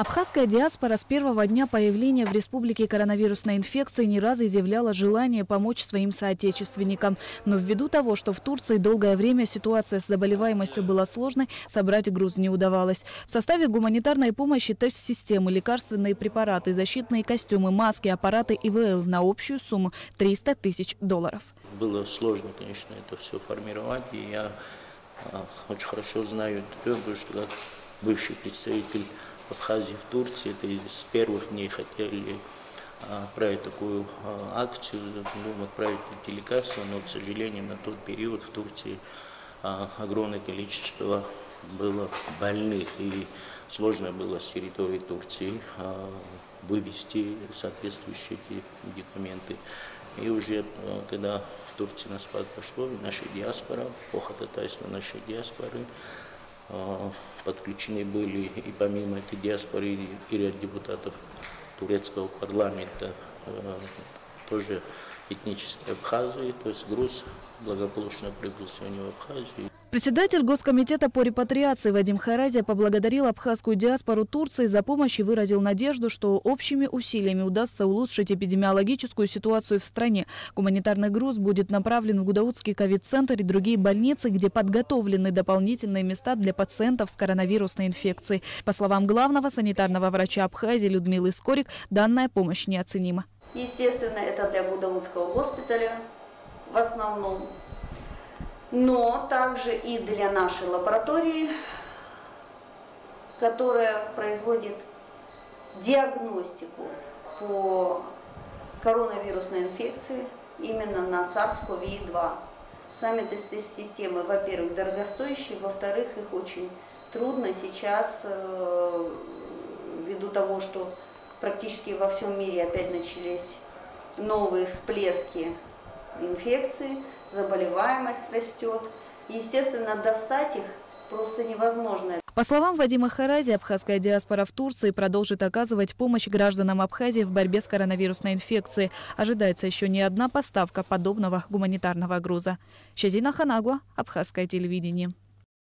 Абхазская диаспора с первого дня появления в республике коронавирусной инфекции не раз изъявляла желание помочь своим соотечественникам. Но ввиду того, что в Турции долгое время ситуация с заболеваемостью была сложной, собрать груз не удавалось. В составе гуманитарной помощи тест-системы, лекарственные препараты, защитные костюмы, маски, аппараты ИВЛ на общую сумму 300 тысяч долларов. Было сложно, конечно, это все формировать. И я а, очень хорошо знаю твердо, что как бывший представитель Абхазии в Турции, это с первых дней хотели а, отправить такую а, акцию, ну, отправить лекарства, но, к сожалению, на тот период в Турции огромное количество было больных, и сложно было с территории Турции вывести соответствующие эти медикаменты. И уже когда в Турции на спад пошло, наша диаспора, по ходатайству нашей диаспоры, подключены были и помимо этой диаспоры и ряд депутатов турецкого парламента, тоже этнические Абхазии, то есть груз благополучно прибыл сегодня в Абхазию. Председатель Госкомитета по репатриации Вадим Харазия поблагодарил абхазскую диаспору Турции за помощь и выразил надежду, что общими усилиями удастся улучшить эпидемиологическую ситуацию в стране. Гуманитарный груз будет направлен в Гудаутский ковид-центр и другие больницы, где подготовлены дополнительные места для пациентов с коронавирусной инфекцией. По словам главного санитарного врача Абхазии Людмилы Скорик, данная помощь неоценима. Естественно, это для Гудаутского госпиталя в основном но также и для нашей лаборатории, которая производит диагностику по коронавирусной инфекции именно на SARS-CoV-2. Сами тест-системы, во-первых, дорогостоящие, во-вторых, их очень трудно сейчас, э, ввиду того, что практически во всем мире опять начались новые всплески инфекции, заболеваемость растет. Естественно, достать их просто невозможно. По словам Вадима Харази, абхазская диаспора в Турции продолжит оказывать помощь гражданам Абхазии в борьбе с коронавирусной инфекцией. Ожидается еще не одна поставка подобного гуманитарного груза. Щазина Ханагуа, Абхазское телевидение.